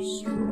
еще.